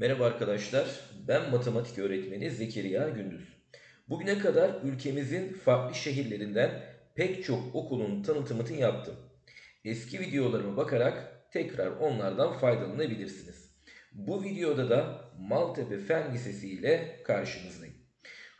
Merhaba arkadaşlar, ben matematik öğretmeni Zekeriya Gündüz. Bugüne kadar ülkemizin farklı şehirlerinden pek çok okulun tanıtımını yaptım. Eski videolarıma bakarak tekrar onlardan faydalanabilirsiniz. Bu videoda da Maltepe Fen Lisesi ile karşınızdayım.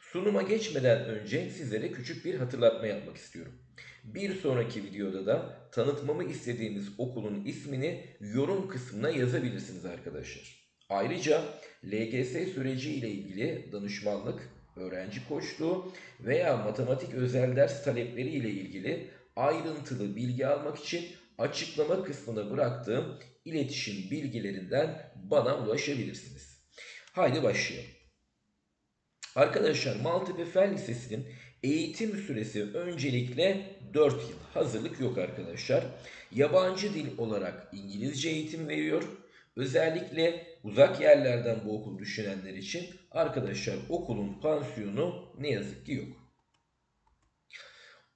Sunuma geçmeden önce sizlere küçük bir hatırlatma yapmak istiyorum. Bir sonraki videoda da tanıtmamı istediğiniz okulun ismini yorum kısmına yazabilirsiniz arkadaşlar. Ayrıca LGS süreci ile ilgili danışmanlık, öğrenci koçluğu veya matematik özel ders talepleri ile ilgili ayrıntılı bilgi almak için açıklama kısmına bıraktığım iletişim bilgilerinden bana ulaşabilirsiniz. Haydi başlayalım. Arkadaşlar Maltepe Fen Lisesi'nin eğitim süresi öncelikle 4 yıl. Hazırlık yok arkadaşlar. Yabancı dil olarak İngilizce eğitim veriyor. Özellikle uzak yerlerden bu okul düşünenler için arkadaşlar okulun pansiyonu ne yazık ki yok.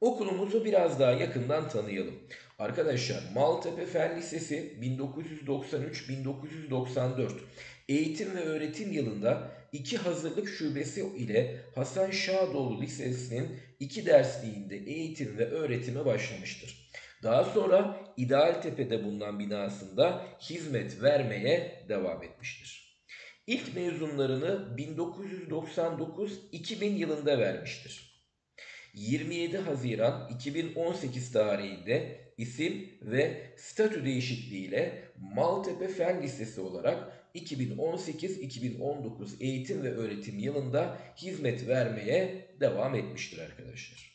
Okulumuzu biraz daha yakından tanıyalım. Arkadaşlar Maltepe Fen Lisesi 1993-1994 eğitim ve öğretim yılında iki hazırlık şubesi ile Hasan Şadoğlu Lisesi'nin iki dersliğinde eğitim ve öğretime başlamıştır. Daha sonra İdealtepe'de bulunan binasında hizmet vermeye devam etmiştir. İlk mezunlarını 1999-2000 yılında vermiştir. 27 Haziran 2018 tarihinde isim ve statü değişikliğiyle Maltepe Fen Lisesi olarak 2018-2019 eğitim ve öğretim yılında hizmet vermeye devam etmiştir arkadaşlar.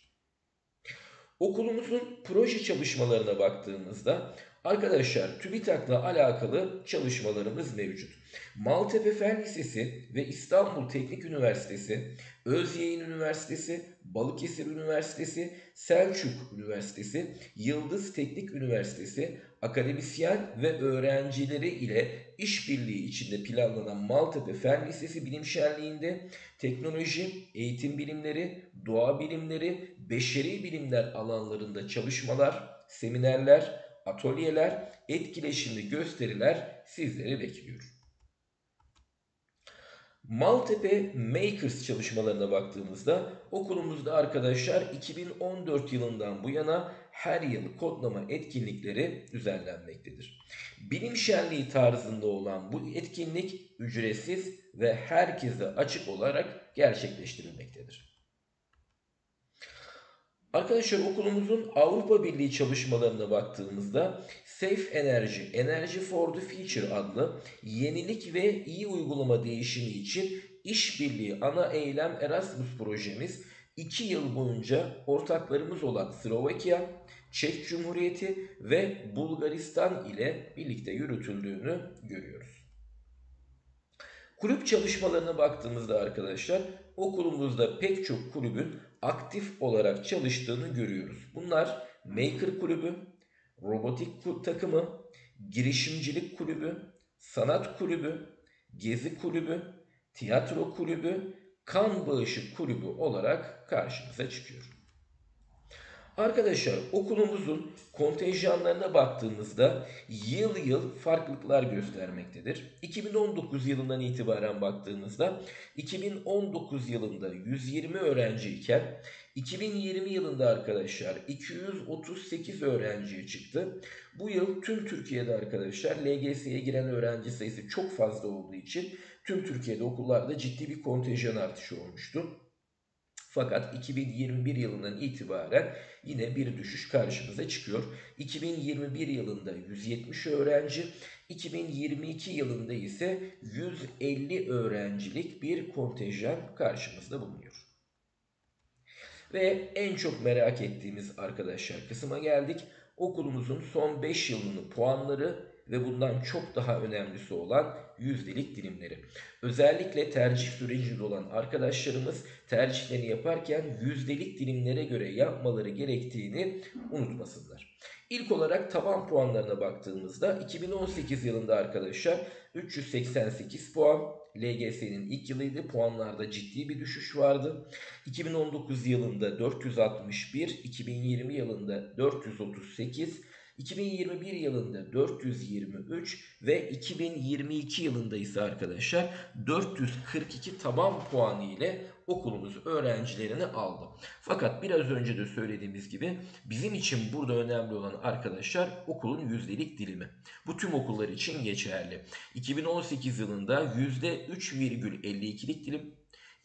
Okulumuzun proje çalışmalarına baktığımızda arkadaşlar TÜBİTAK'la alakalı çalışmalarımız mevcut. Maltepe Fen Lisesi ve İstanbul Teknik Üniversitesi, Özyeğin Üniversitesi, Balıkesir Üniversitesi, Selçuk Üniversitesi, Yıldız Teknik Üniversitesi, akademisyen ve öğrencileri ile işbirliği içinde planlanan Maltepe Fen Lisesi Bilim Şenliği'nde teknoloji, eğitim bilimleri, doğa bilimleri, beşeri bilimler alanlarında çalışmalar, seminerler, atölyeler, etkileşimli gösteriler sizleri bekliyor. Maltepe Makers çalışmalarına baktığımızda okulumuzda arkadaşlar 2014 yılından bu yana her yıl kodlama etkinlikleri düzenlenmektedir. Bilim şenliği tarzında olan bu etkinlik ücretsiz ve herkese açık olarak gerçekleştirilmektedir. Arkadaşlar okulumuzun Avrupa Birliği çalışmalarına baktığımızda Safe Energy, Energy for the Future adlı yenilik ve iyi uygulama değişimi için işbirliği ana eylem Erasmus projemiz 2 yıl boyunca ortaklarımız olan Slovakya, Çek Cumhuriyeti ve Bulgaristan ile birlikte yürütüldüğünü görüyoruz. Kulüp çalışmalarına baktığımızda arkadaşlar okulumuzda pek çok kulübün aktif olarak çalıştığını görüyoruz. Bunlar Maker Kulübü, Robotik Takımı, Girişimcilik Kulübü, Sanat Kulübü, Gezi Kulübü, Tiyatro Kulübü, Kan Bağışı Kulübü olarak karşımıza çıkıyor. Arkadaşlar okulumuzun kontenjanlarına baktığımızda yıl yıl farklılıklar göstermektedir. 2019 yılından itibaren baktığımızda 2019 yılında 120 öğrenci iken 2020 yılında arkadaşlar 238 öğrenciye çıktı. Bu yıl tüm Türkiye'de arkadaşlar LGS'ye giren öğrenci sayısı çok fazla olduğu için tüm Türkiye'de okullarda ciddi bir kontenjan artışı olmuştu. Fakat 2021 yılından itibaren yine bir düşüş karşımıza çıkıyor. 2021 yılında 170 öğrenci, 2022 yılında ise 150 öğrencilik bir kontenjan karşımızda bulunuyor. Ve en çok merak ettiğimiz arkadaşlar kısma geldik. Okulumuzun son 5 yılının puanları ve bundan çok daha önemlisi olan yüzdelik dilimleri. Özellikle tercih sürecinde olan arkadaşlarımız tercihlerini yaparken yüzdelik dilimlere göre yapmaları gerektiğini unutmasınlar. İlk olarak taban puanlarına baktığımızda 2018 yılında arkadaşlar 388 puan LGS'nin ilk yılıydı. Puanlarda ciddi bir düşüş vardı. 2019 yılında 461, 2020 yılında 438 2021 yılında 423 ve 2022 yılında ise arkadaşlar 442 tamam puanı ile okulumuz öğrencilerini aldı. Fakat biraz önce de söylediğimiz gibi bizim için burada önemli olan arkadaşlar okulun yüzdelik dilimi. Bu tüm okullar için geçerli. 2018 yılında %3,52'lik dilim,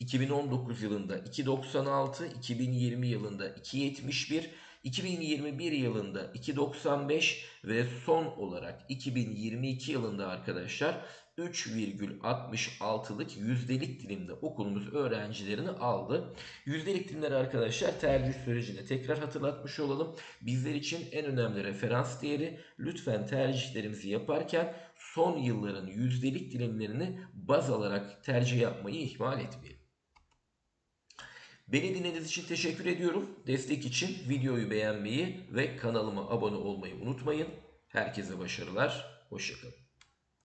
2019 yılında 2.96, 2020 yılında 2.71, 2021 yılında 2.95 ve son olarak 2022 yılında arkadaşlar 3,66'lık yüzdelik dilimde okulumuz öğrencilerini aldı. Yüzdelik dilimleri arkadaşlar tercih sürecinde tekrar hatırlatmış olalım. Bizler için en önemli referans değeri lütfen tercihlerimizi yaparken son yılların yüzdelik dilimlerini baz alarak tercih yapmayı ihmal etmeyelim. Beni dinlediğiniz için teşekkür ediyorum. Destek için videoyu beğenmeyi ve kanalıma abone olmayı unutmayın. Herkese başarılar. Hoşçakalın.